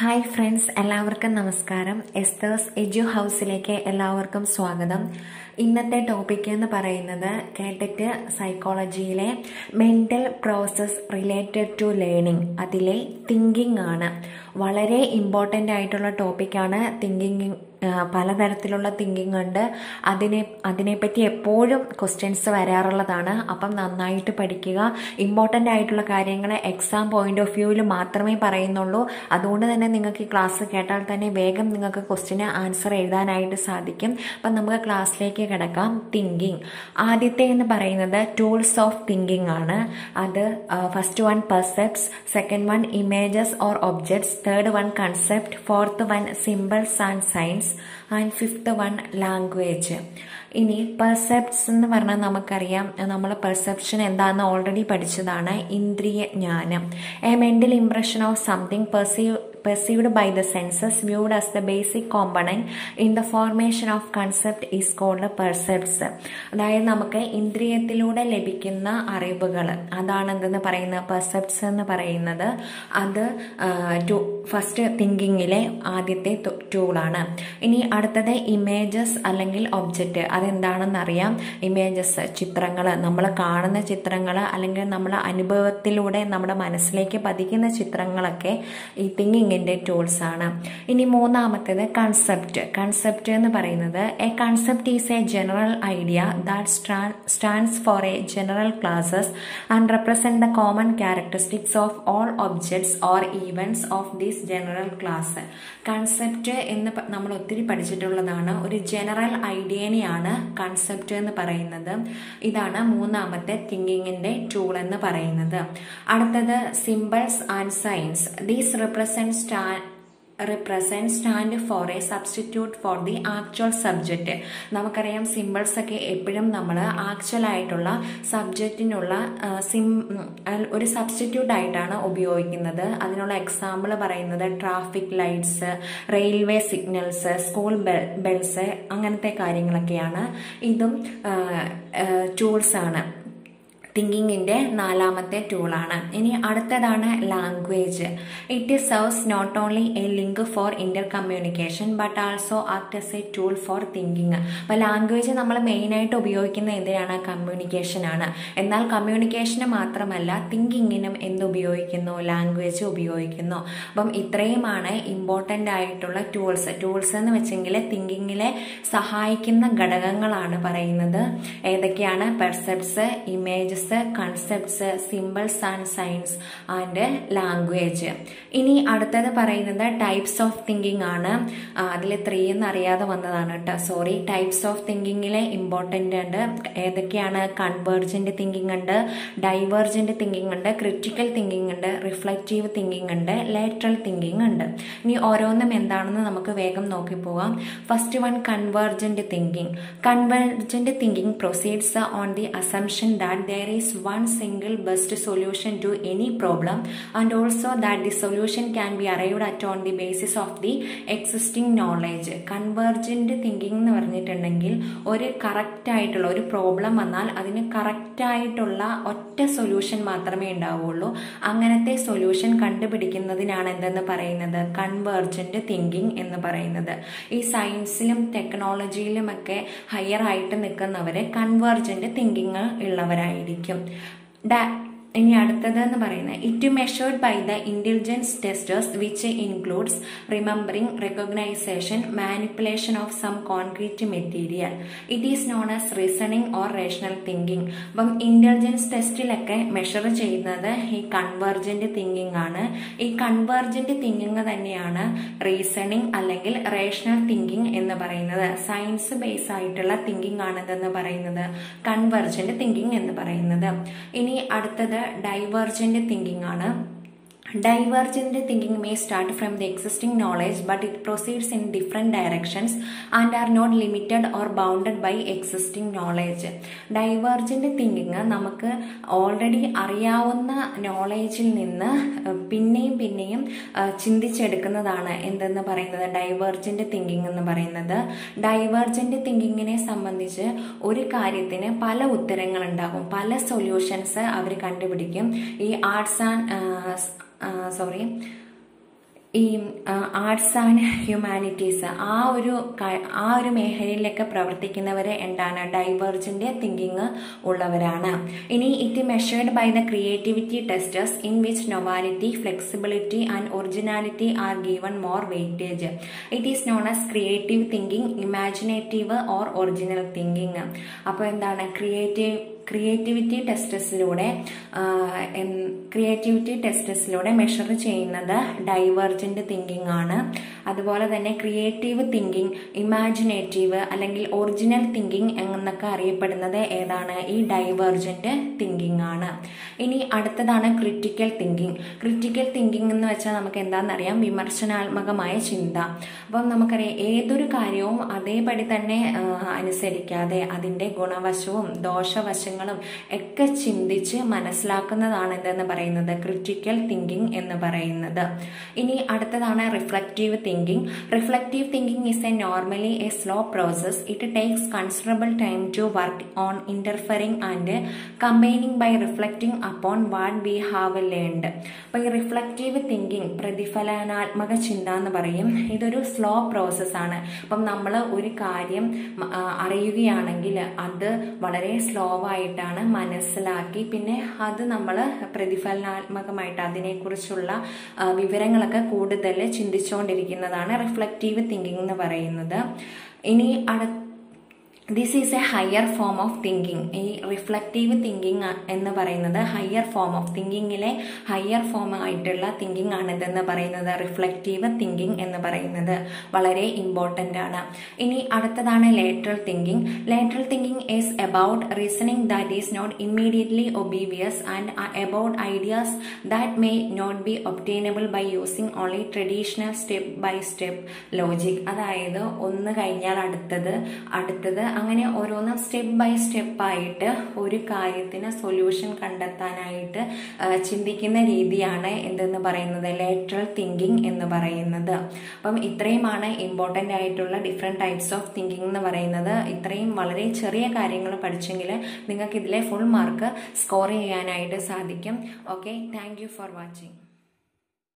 Hi friends എല്ലാവർക്കും നമസ്കാരം. എസ്തേഴ്സ് എജു ഹൗസിലേക്ക് എല്ലാവർക്കും സ്വാഗതം. ഇന്നത്തെ ടോപ്പിക് എന്ന് പറയുന്നത് കേട്ടിട്ട് സൈക്കോളജിയിലെ mental process related to learning അതിലെ തിങ്കിങ് ആണ്. വളരെ ഇമ്പോർട്ടന്റ് ആയിട്ടുള്ള ടോപ്പിക്കാണ് തിങ്കിങ് പലതരത്തിലുള്ള തിങ്കിങ് ഉണ്ട്. അതിനെ അതിനെപ്പറ്റി എപ്പോഴും ക്വസ്റ്റ്യൻസ് വരാറുള്ളതാണ്. അപ്പം നന്നായിട്ട് പഠിക്കുക. ഇമ്പോർട്ടന്റ് ആയിട്ടുള്ള കാര്യങ്ങൾ എക്സാം പോയിന്റ് ഓഫ് വ്യൂവിൽ മാത്രമേ പറയുന്നുള്ളൂ. അതുകൊണ്ട് തന്നെ നിങ്ങൾക്ക് ഈ ക്ലാസ് കേട്ടാൽ തന്നെ വേഗം നിങ്ങൾക്ക് ക്വസ്റ്റിന് ആൻസർ എഴുതാനായിട്ട് സാധിക്കും. അപ്പം നമുക്ക് ക്ലാസ്സിലേക്ക് കിടക്കാം തിങ്കിങ് ആദ്യത്തെ എന്ന് പറയുന്നത് ടൂൾസ് ഓഫ് തിങ്കിങ് ആണ്. അത് first one percepts second one images or objects third one concept fourth one symbols and signs and fifth one language ഇനി പെർസെപ്റ്റ്സ് എന്ന് പറഞ്ഞാൽ നമുക്കറിയാം നമ്മൾ പെർസെപ്ഷൻ എന്താണെന്ന് ഓൾറെഡി പഠിച്ചതാണ് ഇന്ദ്രിയ ജ്ഞാനം a mental impression of something perceive perceived by the senses viewed as the basic component in the formation of concept is called percepts. അതായത് നമുക്ക് ഇന്ദ്രിയത്തിലൂടെ ലഭിക്കുന്ന അറിവുകൾ അതാണ് എന്തെന്ന് പറയുന്നത്? പെർസെപ്റ്റ്സ് എന്ന് പറയുന്നത് അത് ടു ഫസ്റ്റ് തിങ്കിങ്ങിലെ ആദ്യത്തെ ടൂളാണ് ഇനി അടുത്തത് ഇമേജസ് അല്ലെങ്കിൽ ഒബ്ജക്റ്റ് അതെന്താണെന്ന് അറിയാം ഇമേജസ് ചിത്രങ്ങൾ നമ്മൾ കാണുന്ന ചിത്രങ്ങൾ അല്ലെങ്കിൽ നമ്മൾ അനുഭവത്തിലൂടെ നമ്മുടെ മനസ്സിലേക്ക് പതിക്കുന്ന ചിത്രങ്ങളൊക്കെ ഈ തിങ്കിങ്ങിന്റെ ടൂൾസ് ആണ്. ഇനി മൂന്നാമത്തേത് കൺസെപ്റ്റ് കൺസെപ്റ്റ് എന്ന് പറയുന്നത് a concept is a general idea that stands for a general classes and represent the common characteristics of all objects or events of these general class concept എന്ന് നമ്മൾ ഒത്തിരി പഠിച്ചിട്ടുള്ളതാണ്. ഒരു ജനറൽ ഐഡിയനെയാണ് കൺസെപ്റ്റ് എന്ന് പറയുന്നത്. ഇതാണ് മൂന്നാമത്തെ തിങ്കിങ്ങിന്റെ ടൂൾ എന്ന് പറയുന്നത്. അടുത്തത് symbols and signs these represent സ്റ്റാ represent stand for a substitute for the actual subject നമുക്കറിയാം സിമ്പിൾസ് ഒക്കെ എപ്പോഴും നമ്മൾ ആക്ച്വൽ ആയിട്ടുള്ള സബ്ജക്റ്റിനുള്ള സിം ഒരു സബ്സ്റ്റിറ്റ്യൂട്ട് ആയിട്ടാണ് ഉപയോഗിക്കുന്നത്. അതിനുള്ള എക്സാമ്പിൾ പറയുന്നത് traffic lights railway signals school bell bells അങ്ങനത്തെ കാര്യങ്ങളൊക്കെയാണ്. ഇതും ടൂൾസ് ആണ്. തിങ്കിങ്ങിന്റെ നാലാമത്തെ ടൂളാണ് ഇനി അടുത്തതാണ് language it serves not only a link for intercommunication but also act as a tool for thinking അപ്പോൾ ലാംഗ്വേജ് നമ്മൾ മെയിനായിട്ട് ഉപയോഗിക്കുന്ന എന്തിനാണ്? കമ്മ്യൂണിക്കേഷനാണ് എന്നാൽ കമ്മ്യൂണിക്കേഷന് മാത്രമല്ല തിങ്കിങ്ങിനും എന്തുപയോഗിക്കുന്നു ലാംഗ്വേജ് ഉപയോഗിക്കുന്നു. അപ്പം ഇത്രയുമാണ് ഇമ്പോർട്ടന്റ് ആയിട്ടുള്ള ടൂൾസ് ടൂൾസ് എന്ന് വെച്ചെങ്കിൽ തിങ്കിങ്ങിലെ സഹായിക്കുന്ന ഘടകങ്ങളാണ് പറയുന്നത്. ഏതൊക്കെയാണ്? Percepts images concepts symbols and signs and language ഇനി അടുത്തത് പറയുന്നത് ടൈപ്സ് ഓഫ് തിങ്കിങ് ആണ്. അതിൽ ത്രീ എന്ന് അറിയാതെ വന്നതാണ് കേട്ടോ. സോറി ടൈപ്സ് ഓഫ് തിങ്കിങ്ങിലെ ഇമ്പോർട്ടന്റ് ഉണ്ട്. ഏതൊക്കെയാണ്? കൺവേർജന്റ് തിങ്കിങ് ഉണ്ട് ഡൈവേർജന്റ് തിങ്കിങ് ഉണ്ട് ക്രിറ്റിക്കൽ തിങ്കിങ് ഉണ്ട് റിഫ്ലക്റ്റീവ് തിങ്കിങ് ഉണ്ട് ലേറ്ററൽ തിങ്കിങ് ഉണ്ട്. ഇനി ഓരോന്നും എന്താണെന്ന് നമുക്ക് വേഗം നോക്കി പോവാം first one convergent thinking convergent thinking proceeds on the assumption that there is one single best solution to any problem and also that the solution can be arrived at on the basis of the existing knowledge. Convergent thinking എന്ന് പറഞ്ഞിട്ടുണ്ടെങ്കിൽ ഒരു correct ആയിട്ടുള്ള ഒരു problem വന്നാൽ അതിന് correct ആയിട്ടുള്ള ഒറ്റ solution മാത്രമേ ഉണ്ടാവുള്ളൂ. അങ്ങനത്തെ സൊല്യൂഷൻ കണ്ടുപിടിക്കുന്നതിനാണ് എന്തെന്ന് പറയുന്നത്? കൺവേർജന്റ് തിങ്കിങ് എന്ന് പറയുന്നത്. ഈ സയൻസിലും ടെക്നോളജിയിലും ഒക്കെ ഹയർ ആയിട്ട് നിൽക്കുന്നവര് കൺവേർജന്റ് തിങ്കിങ് ഉള്ളവരായിരിക്കും. kiểu đại ഇനി അടുത്തത് എന്ന് പറയുന്നത് it measured by the intelligence testers which includes remembering recognition manipulation of some concrete material it is known as reasoning or rational thinking അപ്പം ഇന്റലിജൻസ് ടെസ്റ്റിലൊക്കെ മെഷർ ചെയ്യുന്നത് ഈ കൺവേർജന്റ് തിങ്കിങ് ആണ്. ഈ കൺവേർജന്റ് തിങ്കിങ് തന്നെയാണ് റീസണിങ് അല്ലെങ്കിൽ റേഷണൽ തിങ്കിങ് എന്ന് പറയുന്നത്. സയൻസ് ബേസ് ആയിട്ടുള്ള തിങ്കിങ് ആണിതെന്ന് പറയുന്നത്. കൺവേർജന്റ് തിങ്കിങ് എന്ന് പറയുന്നത്. ഇനി അടുത്തത് ഡൈവേർജന്റ് തിങ്കിങ് ആണ്. Divergent thinking may start from the existing knowledge, but it proceeds in different directions and are not limited or bounded by existing knowledge. Divergent thinking നമുക്ക് already അറിയാവുന്ന നോളേജിൽ നിന്ന് പിന്നെയും പിന്നെയും ചിന്തിച്ചെടുക്കുന്നതാണ് എന്തെന്ന് പറയുന്നത്? ഡൈവേർജന്റ് തിങ്കിങ് എന്ന് പറയുന്നത്. ഡൈവേർജന്റ് തിങ്കിങ്ങിനെ സംബന്ധിച്ച് ഒരു കാര്യത്തിന് പല ഉത്തരങ്ങൾ ഉണ്ടാകും പല സൊല്യൂഷൻസ് അവർ കണ്ടുപിടിക്കും. ഈ ആർട്സ് ആൻഡ് സോറി ഈ ആർട്സ് ആൻഡ് ഹ്യൂമാനിറ്റീസ് ആ ഒരു ആ ഒരു മേഖലയിലൊക്കെ പ്രവർത്തിക്കുന്നവർ എന്താണ്? ഡൈവേർജിന്റെ തിങ്കിങ് ഉള്ളവരാണ്. ഇനി it measured by the creativity testers in which novelty flexibility and originality are given more weightage it is known as creative thinking imaginative or original thinking അപ്പോൾ എന്താണ്? ക്രിയേറ്റീവ് ക്രിയേറ്റിവിറ്റി ടെസ്റ്റസിലൂടെ ക്രിയേറ്റിവിറ്റി ടെസ്റ്റസിലൂടെ മെഷർ ചെയ്യുന്നത് divergent thinking ആണ്. അതുപോലെ തന്നെ creative thinking imaginative അല്ലെങ്കിൽ original thinking എന്നൊക്കെ അറിയപ്പെടുന്നത് ഏതാണ്? ഈ ഡൈവേർജന്റ് തിങ്കിങ് ആണ്. ഇനി അടുത്തതാണ് ക്രിറ്റിക്കൽ തിങ്കിങ് ക്രിറ്റിക്കൽ തിങ്കിങ് എന്ന് വെച്ചാൽ നമുക്ക് എന്താണെന്നറിയാം? വിമർശനാത്മകമായ ചിന്ത. അപ്പം നമുക്കറിയാം ഏതൊരു കാര്യവും അതേപടി തന്നെ അനുസരിക്കാതെ അതിന്റെ ഗുണവശവും ദോഷവശങ്ങളും ഒക്കെ ചിന്തിച്ച് മനസ്സിലാക്കുന്നതാണ് എന്തെന്ന് പറയുന്നത്? ക്രിറ്റിക്കൽ തിങ്കിങ് എന്ന് പറയുന്നത്. ഇനി അടുത്തതാണ് reflective thinking reflective thinking is a normally a slow process it takes considerable time to work on interfering and combining by reflecting upon what we have learned അപ്പോൾ ഈ റിഫ്ലക്റ്റീവ് തിങ്കിങ് പ്രതിഫലനാത്മക ചിന്ത എന്ന് പറയും ഇതൊരു സ്ലോ പ്രോസസ്സാണ് അപ്പം നമ്മൾ ഒരു കാര്യം അറിയുകയാണെങ്കിൽ അത് വളരെ സ്ലോ ആയിട്ടാണ് മനസ്സിലാക്കി പിന്നെ അത് നമ്മൾ പ്രതിഫലനാത്മകമായിട്ട് അതിനെക്കുറിച്ചുള്ള വിവരങ്ങളൊക്കെ കൂടുതൽ ചിന്തിച്ചുകൊണ്ടിരിക്കുന്നതാണ് റിഫ്ലക്റ്റീവ് തിങ്കിങ് എന്ന് പറയുന്നത്. ഇനി അടുത്ത this is a higher form of thinking ഈ റിഫ്ലക്റ്റീവ് തിങ്കിങ് എന്ന് പറയുന്നത് ഹയർ ഫോം ഓഫ് തിങ്കിങ്ങിലെ ഹയർ ഫോം ആയിട്ടുള്ള തിങ്കിങ് ആണ് ഇതെന്ന് പറയുന്നത്. റിഫ്ലക്റ്റീവ് തിങ്കിങ് എന്ന് പറയുന്നത് വളരെ ഇമ്പോർട്ടന്റ് ആണ്. ഇനി അടുത്തതാണ് lateral thinking lateral thinking is about reasoning that is not immediately obvious and about ideas that may not be obtainable by using only traditional step by step logic അതായത് ഒന്ന് കഴിഞ്ഞാൽ അടുത്തത് അടുത്തത് അങ്ങനെ ഓരോന്നും സ്റ്റെപ്പ് ബൈ സ്റ്റെപ്പ് ആയിട്ട് ഒരു കാര്യത്തിന് സൊല്യൂഷൻ കണ്ടെത്താനായിട്ട് ചിന്തിക്കുന്ന രീതിയാണ് എന്തെന്ന് പറയുന്നത്? ലേറ്ററൽ തിങ്കിങ് എന്ന് പറയുന്നത്. അപ്പം ഇത്രയുമാണ് ഇമ്പോർട്ടന്റ് ആയിട്ടുള്ള ഡിഫറെന്റ് ടൈപ്സ് ഓഫ് തിങ്കിങ് എന്ന് പറയുന്നത്. ഇത്രയും വളരെ ചെറിയ കാര്യങ്ങൾ പഠിച്ചെങ്കിൽ നിങ്ങൾക്ക് ഇതിലെ ഫുൾ മാർക്ക് സ്കോർ ചെയ്യാനായിട്ട് സാധിക്കും. Okay thank for watching